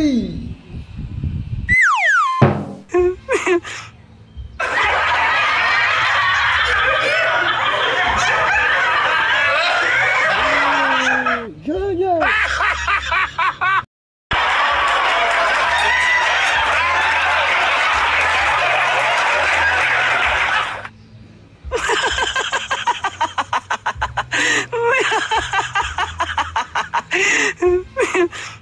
Hey! Yeah.